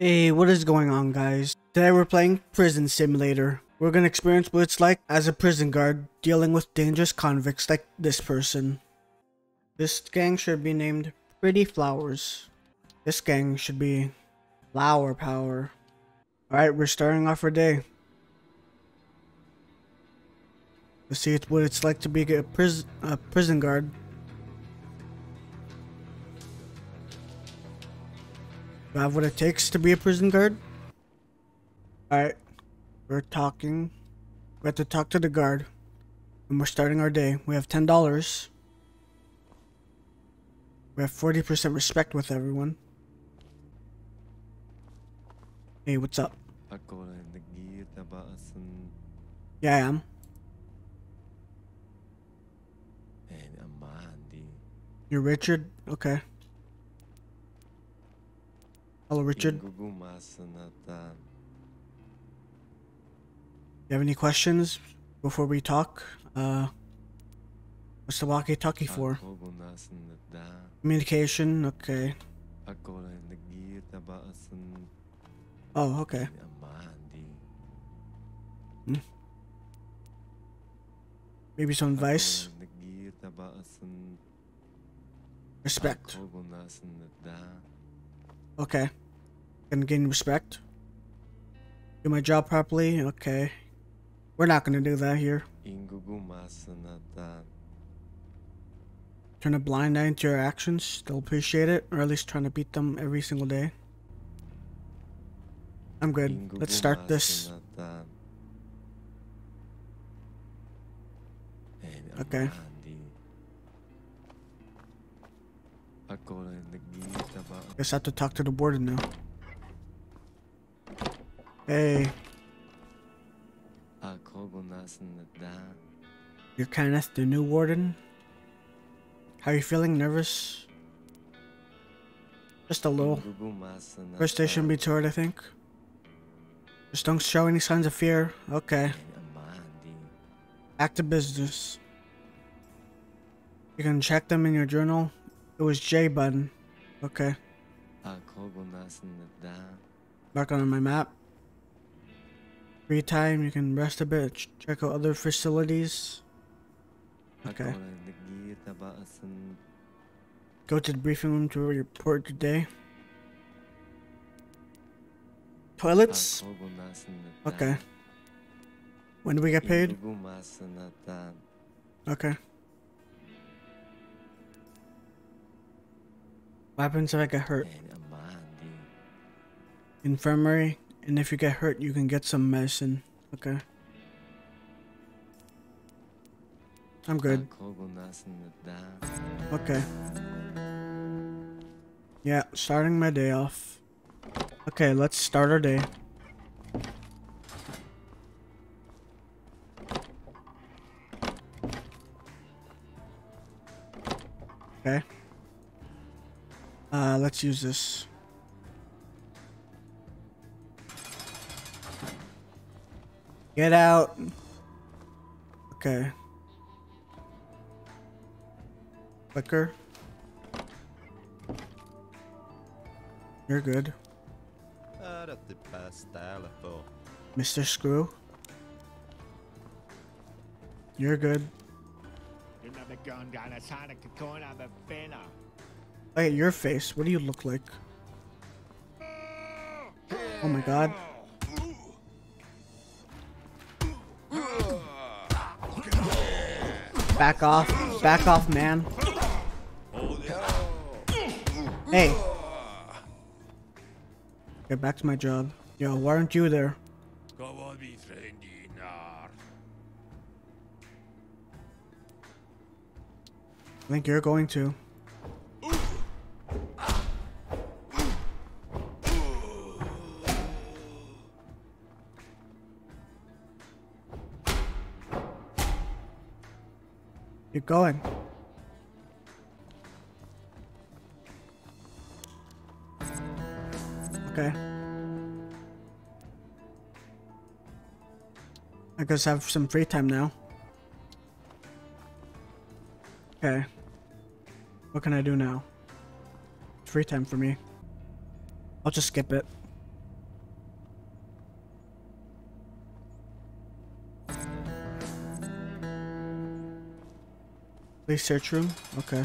Hey, what is going on guys? Today we're playing Prison Simulator. We're gonna experience what it's like as a prison guard dealing with dangerous convicts like this person. This gang should be named Pretty Flowers. This gang should be Flower Power. Alright, we're starting off our day. Let's see what it's like to be a, pris a prison guard. Do I have what it takes to be a prison guard? Alright. We're talking. We have to talk to the guard. And we're starting our day. We have $10. We have 40% respect with everyone. Hey, what's up? Yeah, I am. You're Richard? Okay. Hello, Richard. Do You have any questions before we talk? Uh, what's the walkie-talkie for? Communication, okay. Oh, okay. Hmm. Maybe some advice? Respect. Okay. Gonna gain respect. Do my job properly? Okay. We're not gonna do that here. Turn a blind eye into your actions. They'll appreciate it, or at least trying to beat them every single day. I'm good. Let's start this. Okay. Guess I have to talk to the warden now. Hey. You're Kenneth, the new warden? How are you feeling? Nervous? Just a little. First day shouldn't be too hard, I think. Just don't show any signs of fear. Okay. Back to business. You can check them in your journal. It was J button. Okay. Mark on my map. Free time, you can rest a bit, check out other facilities. Okay. Go to the briefing room to report today. Toilets? Okay. When do we get paid? Okay. What happens if I get hurt? Infirmary, and if you get hurt, you can get some medicine. Okay. I'm good. Okay. Yeah, starting my day off. Okay, let's start our day. Okay. Uh, let's use this. Get out. Okay. Clicker. You're good. Mr. Screw. You're good. Look at your face. What do you look like? Oh my god. Back off. Back off, man. Hey. Get back to my job. Yo, why aren't you there? I think you're going to. Going. Okay. I guess I have some free time now. Okay. What can I do now? It's free time for me. I'll just skip it. Search room? Okay.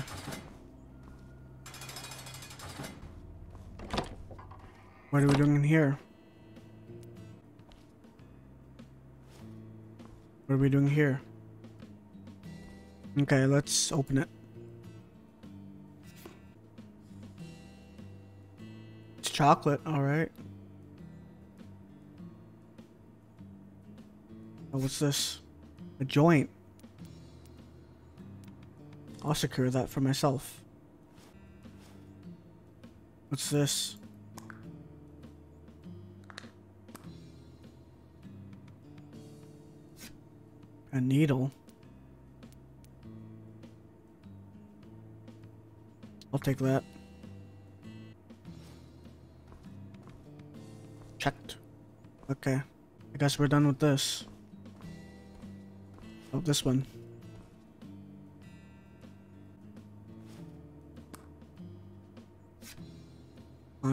What are we doing in here? What are we doing here? Okay, let's open it. It's chocolate, alright. Oh, what's this? A joint. I'll secure that for myself. What's this? A needle. I'll take that. Checked. Okay. I guess we're done with this. Oh, this one.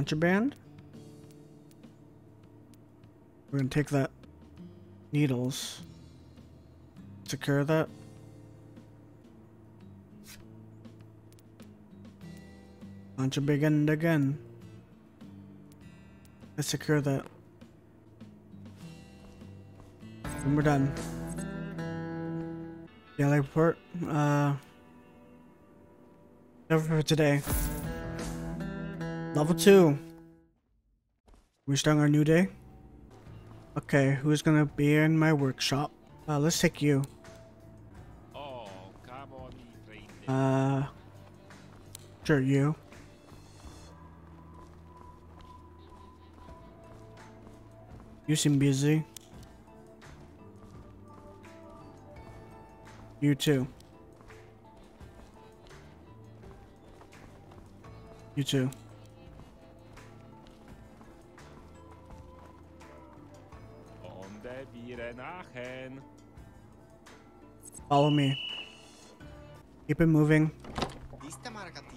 Contraband? We're gonna take that needles. Secure that. Contraband again. Let's secure that. And we're done. Daily report. Uh, over for today. Level 2. We're starting our new day. Okay, who's gonna be in my workshop? Uh, let's take you. Uh, sure, you. You seem busy. You too. You too. Wir nachen. Follow me. Keep it moving. Vista Maracati?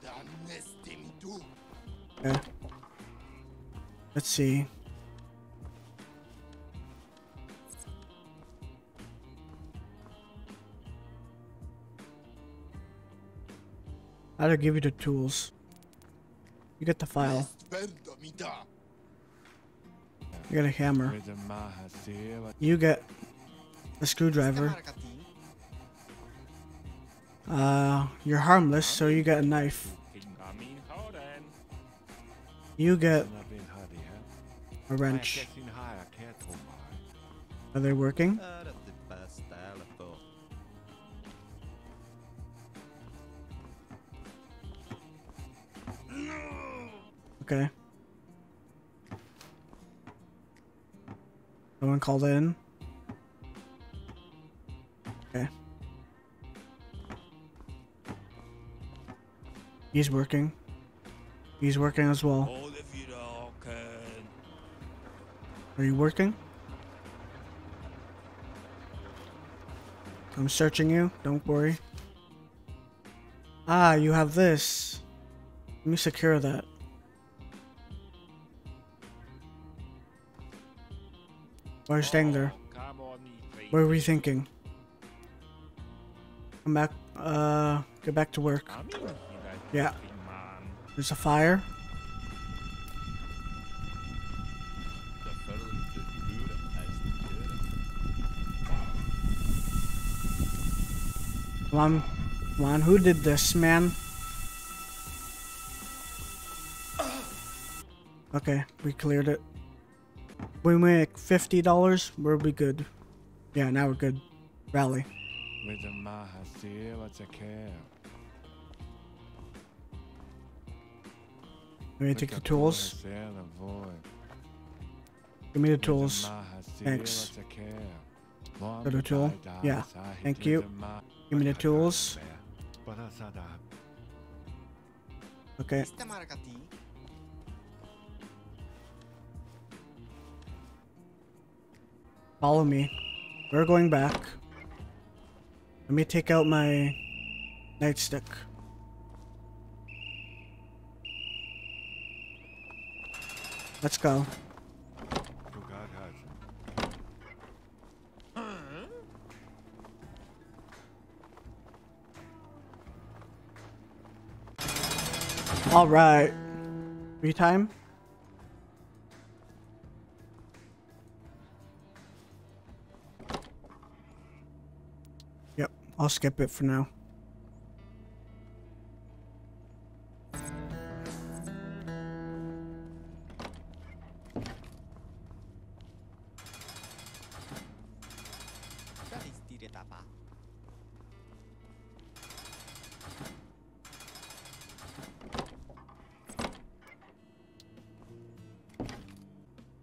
Dannestemi tu! Okay. Let's see. How to give you the tools. You get the file. You get a hammer. You get a screwdriver. Uh, you're harmless, so you get a knife. You get a wrench. Are they working? Är Okay. Someone called in. Okay. He's working. He's working as well. Are you working? I'm searching you. Don't worry. Ah, you have this. Let me secure that. Why are you staying there? What are we thinking? Come back. Uh, get back to work. Yeah. There's a fire. Come on. Who did this, man? Okay, we cleared it. We make $50, we'll be good. Yeah, now we're good. Rally. To. Let me take the tools. Give me the tools. Thanks. Got a tool? Yeah, thank you. Give me the tools. Okay. Follow me. We're going back. Let me take out my nightstick. Let's go. All right. Free time? I'll skip it for now.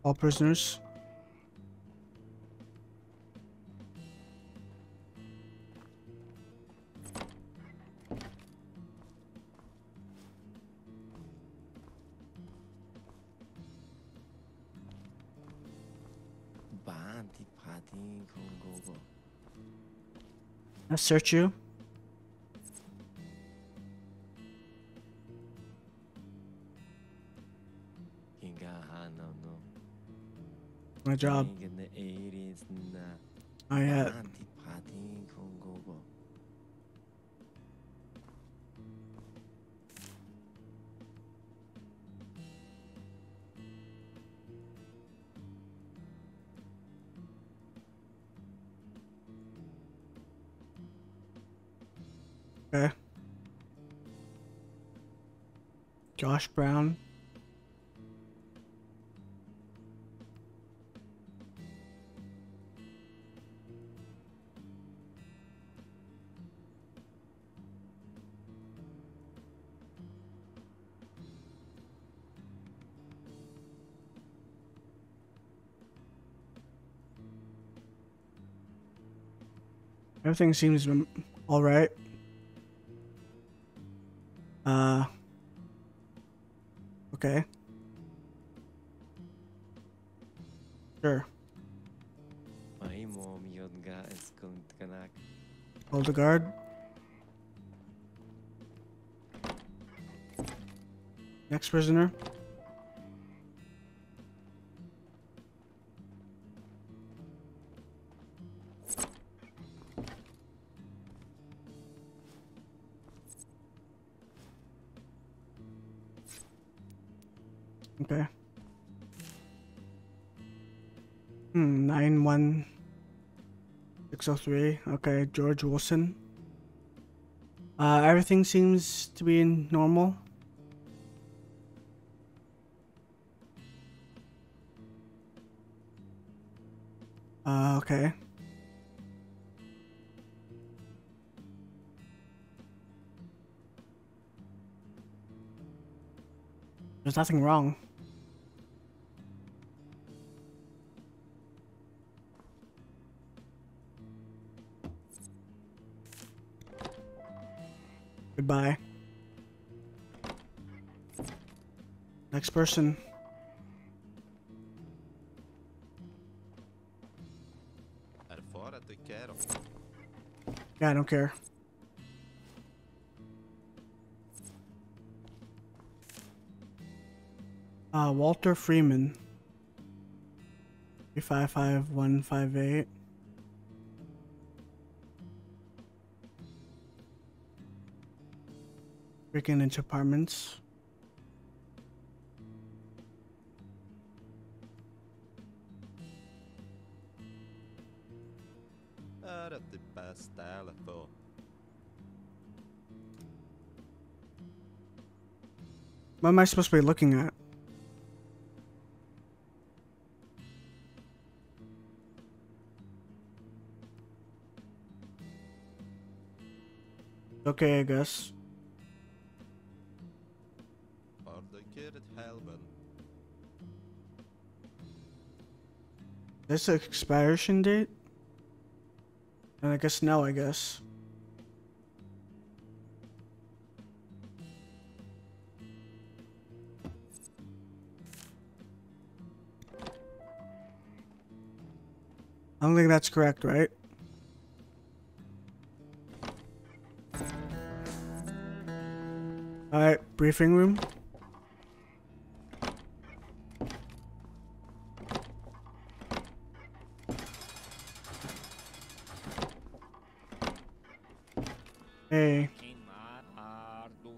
All prisoners. Search you. Hinga hanaw no. My job. Hinga na Josh Brown. Everything seems all right. Uh. Okay. Sure. Mahimo miyod ga es kung kanak. Hold the guard. Next prisoner. Okay. Hmm, nine one six oh three. Okay, George Wilson. Uh, everything seems to be normal. Uh, okay. There's nothing wrong. Goodbye. Next person. Är fora du quero. Yeah, I don't care. Uh, Walter Freeman. 355158. Breaking into apartments. Era de pastela to. What am I supposed to be looking at? Okay, I guess. This expiration date? And I guess no, I guess. I don't think that's correct, right? Alright, briefing room. Hey,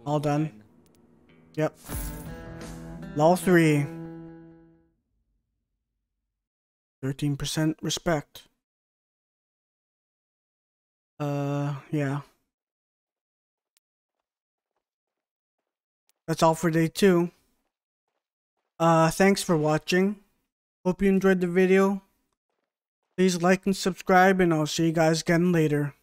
All done. Yep. Law 3. 13% respect. Uh, yeah. That's all for day two. Uh, thanks for watching. Hope you enjoyed the video. Please like and subscribe, and I'll see you guys again later.